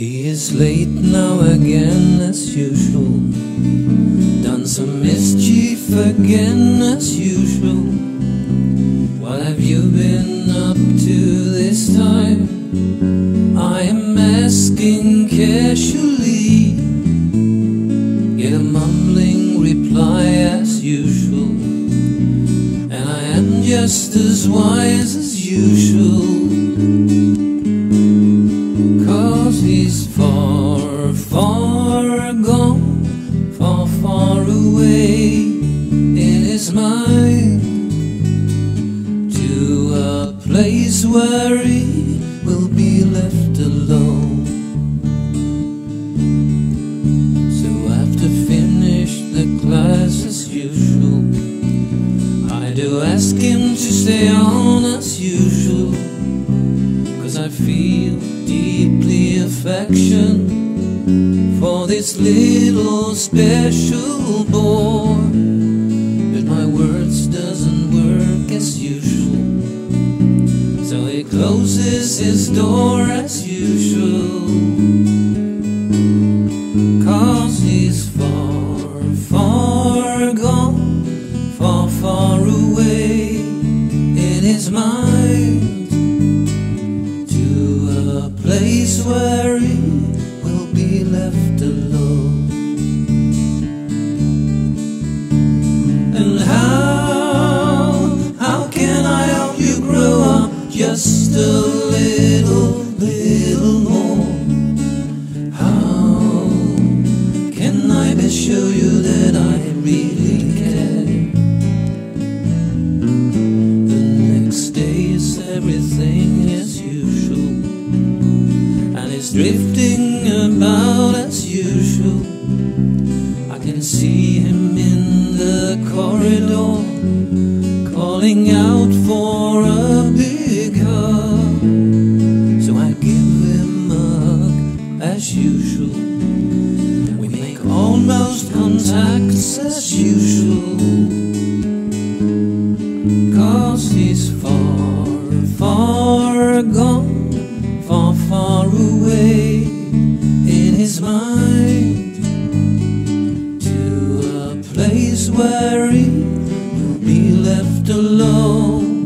late now again as usual. Done some mischief again as usual. What have you been up to this time? I am asking casually. Get a mumbling reply as usual. And I am just as wise as usual. Mind to a place where he will be left alone. So after finish the class as usual, I do ask him to stay on as usual. Cause I feel deeply affection for this little special So he closes his door as usual. Cause he's far, far gone, far, far away in his mind to a place where everything as usual, and it's drifting about as usual. I can see him in the corridor, calling out for a big hug. So I give him a hug as usual. We make almost contacts as usual. Mind to a place where he will be left alone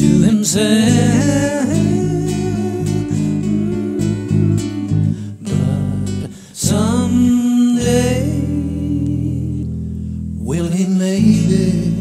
to himself. But someday will he maybe